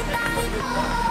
Oh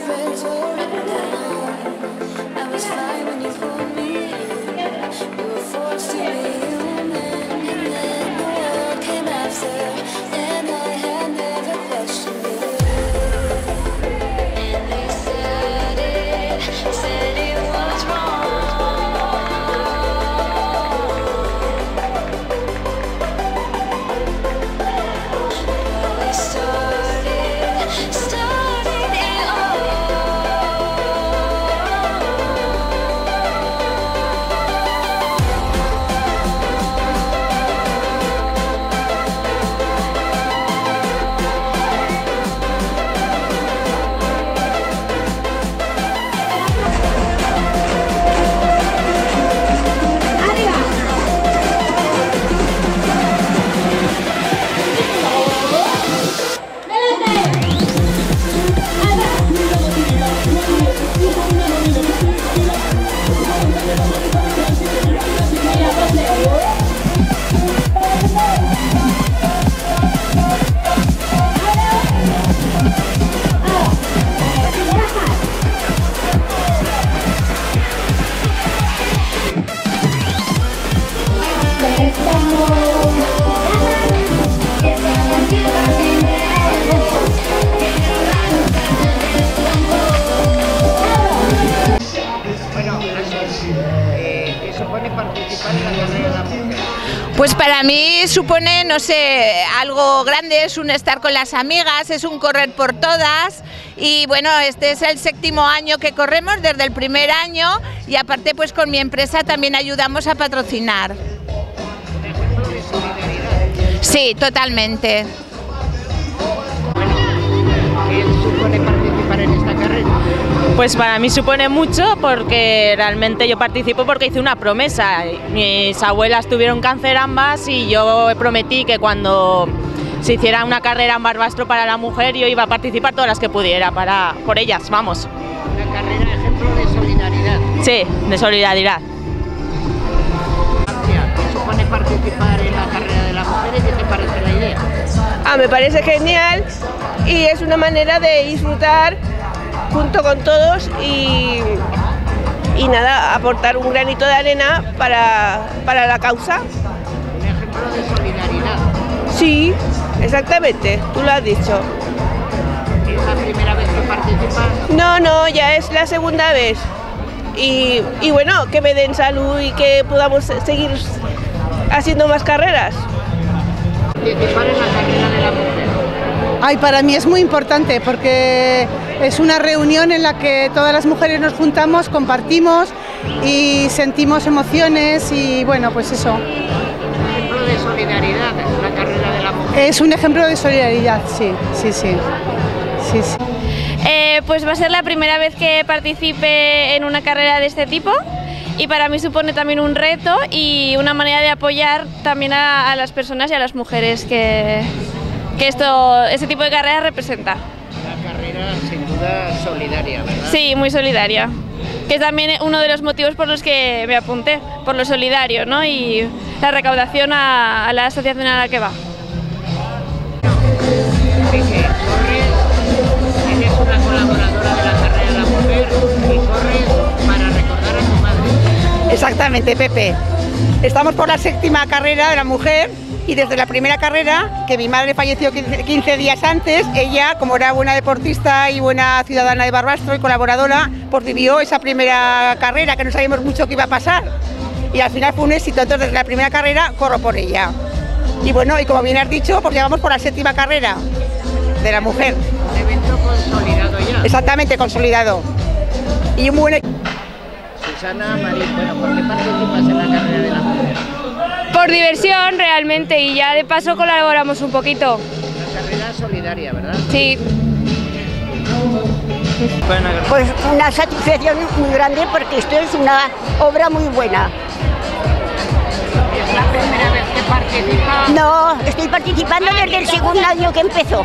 difference. Participar en la carrera de la mujer? Pues para mí supone, no sé, algo grande, es un estar con las amigas, es un correr por todas y bueno, este es el séptimo año que corremos, desde el primer año y aparte pues con mi empresa también ayudamos a patrocinar. Sí, totalmente. Pues para mí supone mucho porque realmente yo participo porque hice una promesa. Mis abuelas tuvieron cáncer ambas y yo prometí que cuando se hiciera una carrera en Barbastro para la mujer yo iba a participar todas las que pudiera para por ellas, vamos. Una carrera ejemplo de solidaridad. Sí, de solidaridad. ¿Qué supone participar en la carrera de la mujer y qué te parece la idea? Ah, me parece genial y es una manera de disfrutar junto con todos y, y nada, aportar un granito de arena para, para la causa. Un ejemplo de solidaridad. Sí, exactamente, tú lo has dicho. ¿Es la primera vez que participas? No, no, ya es la segunda vez. Y, y bueno, que me den salud y que podamos seguir haciendo más carreras. Participar en la carrera de la mujer. Ay, para mí es muy importante porque es una reunión en la que todas las mujeres nos juntamos, compartimos y sentimos emociones y bueno, pues eso. Un ejemplo de solidaridad, es la carrera de la mujer. Es un ejemplo de solidaridad, sí, sí, sí. sí, sí. Eh, pues va a ser la primera vez que participe en una carrera de este tipo y para mí supone también un reto y una manera de apoyar también a, a las personas y a las mujeres que, que esto, este tipo de carrera representa. Sin duda solidaria, ¿verdad? Sí, muy solidaria. Que es también uno de los motivos por los que me apunté, por lo solidario ¿no? y la recaudación a, a la asociación a la que va. Dice, corres, eres una colaboradora de la carrera de la mujer y corres para recordar a tu madre. Exactamente, Pepe. Estamos por la séptima carrera de la mujer y desde la primera carrera, que mi madre falleció 15 15 días antes, ella, como era buena deportista y buena ciudadana de Barbastro y colaboradora, pues vivió esa primera carrera que no sabíamos mucho qué iba a pasar. Y al final fue un éxito, entonces desde la primera carrera corro por ella. Y bueno, y como bien has dicho, pues llegamos por la séptima carrera de la mujer. Un evento consolidado ya. Exactamente, consolidado. Y un buen Susana Marín, bueno, ¿por qué participas en la carrera de la mujer? Por diversión realmente y ya de paso colaboramos un poquito. Una carrera solidaria, ¿verdad? Sí. Pues una satisfacción muy grande porque esto es una obra muy buena. Es la primera vez que participas. No, estoy participando desde el segundo año que empezó.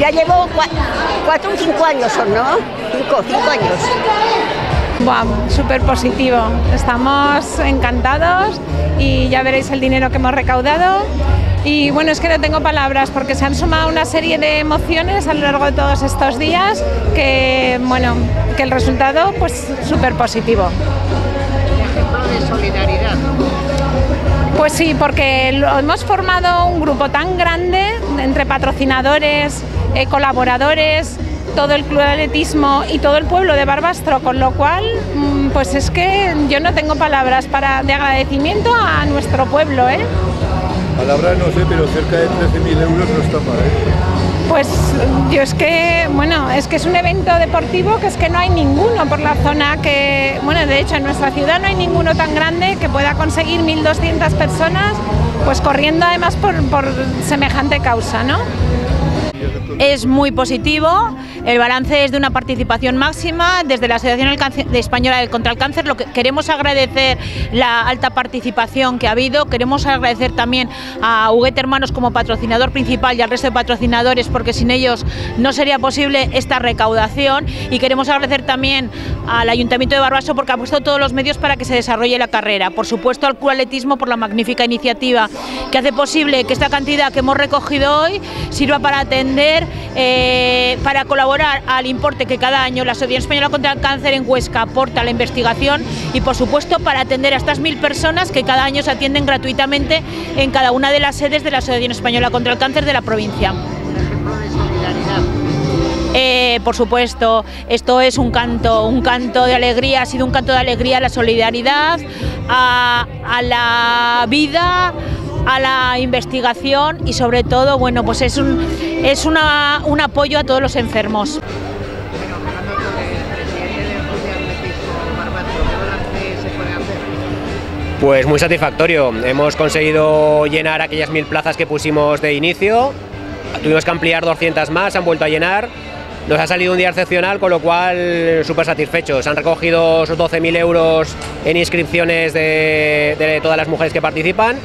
Ya llevo cua- cuatro o cinco años, son, ¿no? Cinco, cinco años. Buah, súper positivo. Estamos encantados y ya veréis el dinero que hemos recaudado. Y bueno, es que no tengo palabras porque se han sumado una serie de emociones a lo largo de todos estos días que, bueno, que el resultado pues súper positivo. Ejemplo de solidaridad. Pues sí, porque hemos formado un grupo tan grande entre patrocinadores, eh, colaboradores, todo el club de atletismo y todo el pueblo de Barbastro, con lo cual, mm, pues es que yo no tengo palabras para de agradecimiento a nuestro pueblo, ¿eh? Palabras no sé, pero cerca de 13.000 euros no está mal. ¿eh? Pues yo es que, bueno, es que es un evento deportivo que es que no hay ninguno por la zona que, bueno, de hecho en nuestra ciudad no hay ninguno tan grande que pueda conseguir 1.200 personas, pues corriendo además por, por semejante causa, ¿no? Es muy positivo, el balance es de una participación máxima desde la Asociación Española contra el Cáncer. Lo que queremos agradecer la alta participación que ha habido, queremos agradecer también a Huguet Hermanos como patrocinador principal y al resto de patrocinadores porque sin ellos no sería posible esta recaudación y queremos agradecer también al Ayuntamiento de Barbaso porque ha puesto todos los medios para que se desarrolle la carrera. Por supuesto al Club Atletismo por la magnífica iniciativa que hace posible que esta cantidad que hemos recogido hoy sirva para atender, eh, para colaborar al importe que cada año la Asociación Española contra el Cáncer en Huesca aporta a la investigación y por supuesto para atender a estas mil personas que cada año se atienden gratuitamente en cada una de las sedes de la Asociación Española contra el Cáncer de la provincia. Un ejemplo de solidaridad. Eh, por supuesto, esto es un canto, un canto de alegría, ha sido un canto de alegría a la solidaridad, a, la vida, a la investigación y sobre todo, bueno, pues es un, es una, un apoyo a todos los enfermos. Pues muy satisfactorio. Hemos conseguido llenar aquellas mil plazas que pusimos de inicio. Tuvimos que ampliar 200 más, han vuelto a llenar. Nos ha salido un día excepcional, con lo cual súper satisfechos. Han recogido esos 12.000 euros en inscripciones de, todas las mujeres que participan,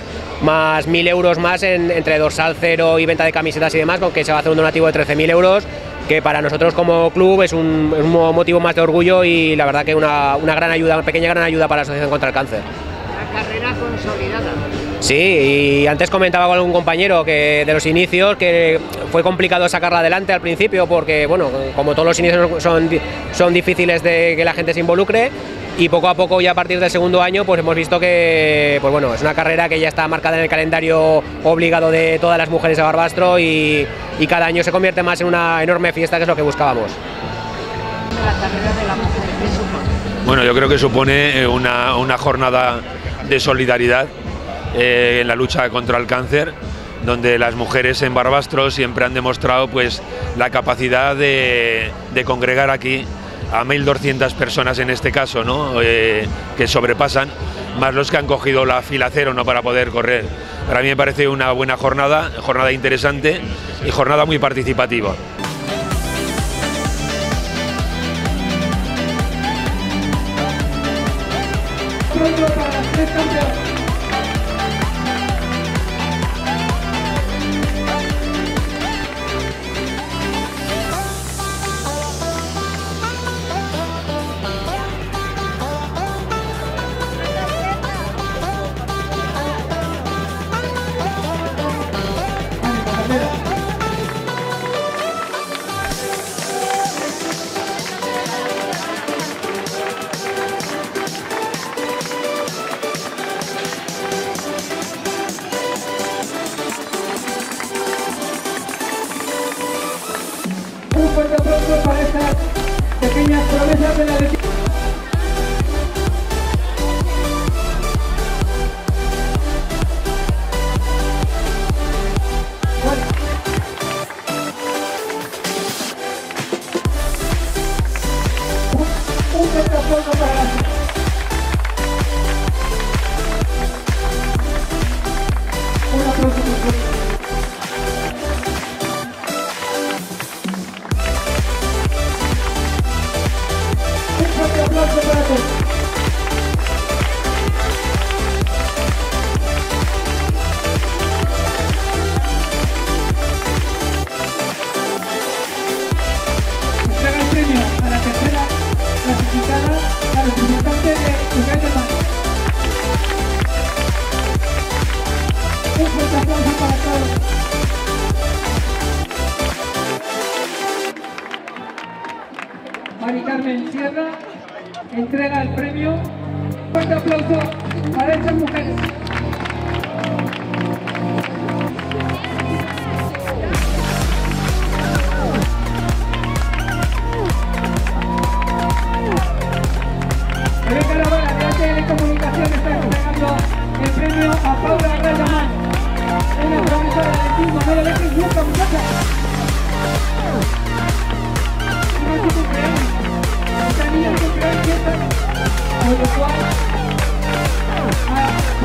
más 1.000 euros más en, entre dorsal cero y venta de camisetas y demás, con que se va a hacer un donativo de 13.000 euros, que para nosotros como club es un, motivo más de orgullo y la verdad que una, una gran ayuda, una pequeña gran ayuda para la Asociación contra el Cáncer carrera consolidada. Sí, y antes comentaba con algún compañero que de los inicios que fue complicado sacarla adelante al principio porque, bueno, como todos los inicios son, son difíciles de que la gente se involucre y poco a poco ya a partir del segundo año pues hemos visto que pues bueno, es una carrera que ya está marcada en el calendario obligado de todas las mujeres de Barbastro y, y cada año se convierte más en una enorme fiesta que es lo que buscábamos. Bueno, yo creo que supone una, una jornada de solidaridad eh, en la lucha contra el cáncer, donde las mujeres en Barbastro siempre han demostrado pues, la capacidad de, congregar aquí a 1.200 personas en este caso, ¿no? Eh, que sobrepasan, más los que han cogido la fila cero ¿no? para poder correr. Para mí me parece una buena jornada, jornada interesante y jornada muy participativa.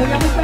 Ah, podríamos